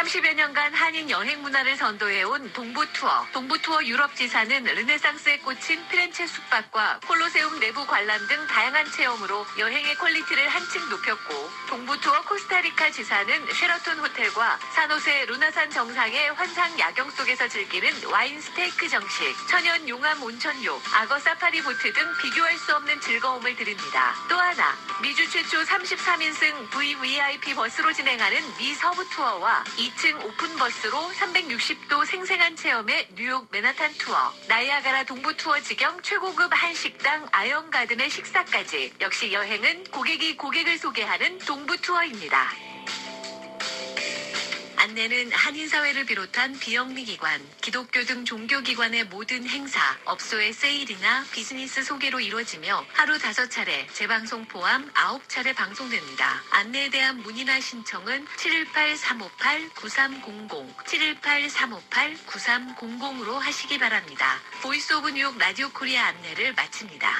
30여 년간 한인 여행 문화를 선도해온 동부투어. 동부투어 유럽지사는 르네상스에 꽂힌 피렌체 숙박과 콜로세움 내부 관람 등 다양한 체험으로 여행의 quality를 한층 높였고, 동부투어 코스타리카 지사는 Sheraton 호텔과 산호세 루나산 정상의 환상 야경 속에서 즐기는 와인 스테이크 정식, 천연 용암 온천욕, 악어 사파리 보트 등 비교할 수 없는 즐거움을 드립니다. 또 하나, 미주 최초 33인승 VVIP 버스로 진행하는 미 서부 투어와 2층 오픈 버스로 360도 생생한 체험의 뉴욕 맨하탄 투어, 나이아가라 동부 투어 직영 최고급 한식당 아영 가든의 식사까지 역시 여행은 고객이 고객을 소개하는 동부 투어입니다. 안내는 한인사회를 비롯한 비영리 기관, 기독교 등 종교기관의 모든 행사, 업소의 세일이나 비즈니스 소개로 이루어지며 하루 5차례, 재방송 포함 9차례 방송됩니다. 안내에 대한 문의나 신청은 718-358-9300, 718-358-9300으로 하시기 바랍니다. Voice of New York Radio Korea 안내를 마칩니다.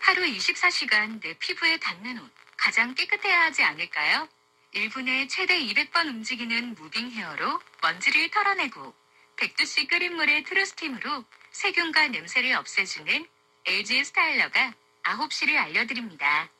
하루 24시간 내 피부에 닿는 옷. 가장 깨끗해야 하지 않을까요? 1분에 최대 200번 움직이는 moving hanger로 먼지를 털어내고 100도씨 끓인 물에 TrueSteam으로 세균과 냄새를 없애주는 LG Styler가 9시를 알려드립니다.